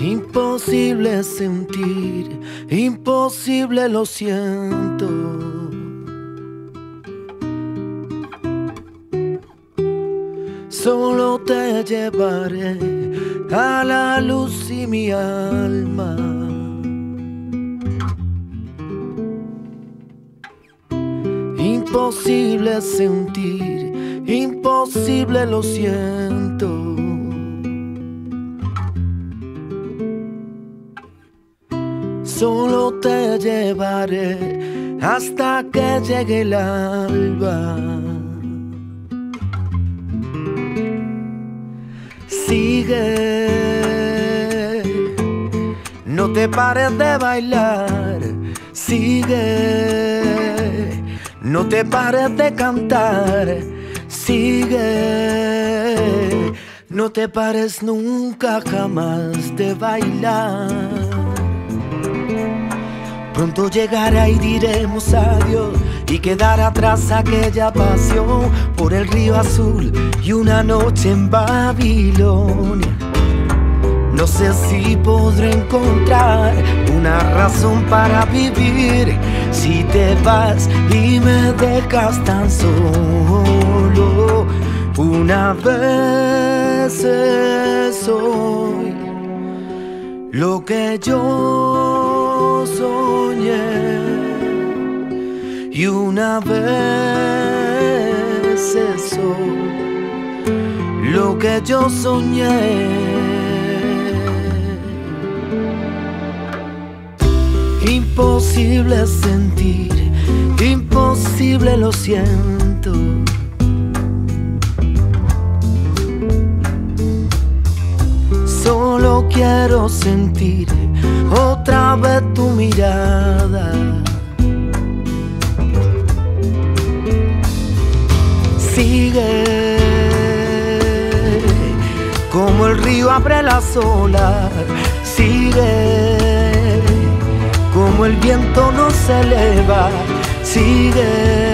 Imposible sentir, imposible lo siento. Solo te llevaré a la luz y mi alma. Imposible sentir, imposible lo siento. Solo te llevaré hasta que llegue el alba. Sigue, no te pares de bailar. Sigue, no te pares de cantar. Sigue, no te pares nunca jamás de bailar. Pronto llegará y diremos adiós y quedará atrás aquella pasión por el río azul y una noche en Babilonia. No sé si podré encontrar una razón para vivir si te vas y me dejas tan solo. Una vez soy lo que yo una vez soy lo que yo soñé. Imposible sentir, imposible lo siento. Solo quiero sentir otra vez tu mirada. Sigue como el río abre las olas. Sigue como el viento no se eleva. Sigue,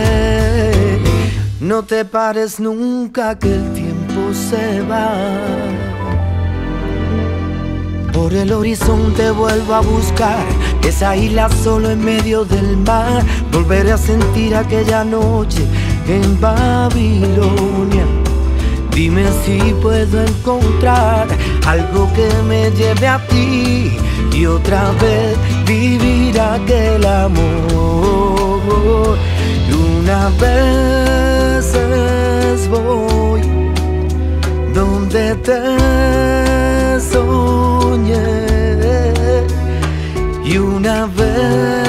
no te pares nunca que el tiempo se va. Por el horizonte vuelvo a buscar esa isla solo en medio del mar. Volveré a sentir aquella noche en Babilonia. Dime si puedo encontrar algo que me lleve a ti y otra vez vivir aquel amor. Y una vez voy donde te soñé y una vez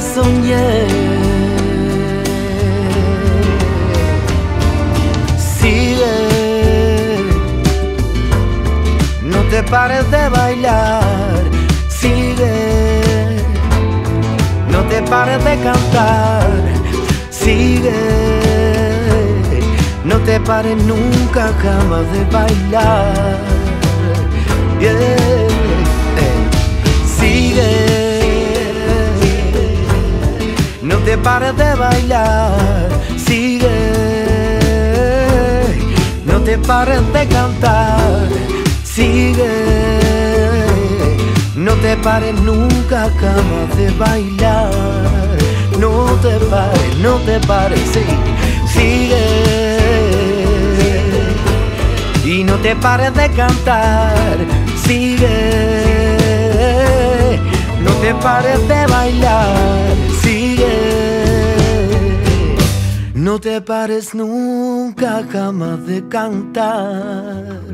soñé. Sigue, no te pares de bailar. Sigue, no te pares de cantar. Sigue, no te pares nunca jamás de bailar. Yeah. Pares de bailar. Sigue, no te pares de cantar. Sigue, no te pares nunca jamás de bailar. No te pares, no te pares, sí. sigue. Y no te pares de cantar, sigue. No te pares de bailar, No te pares nunca jamás de cantar.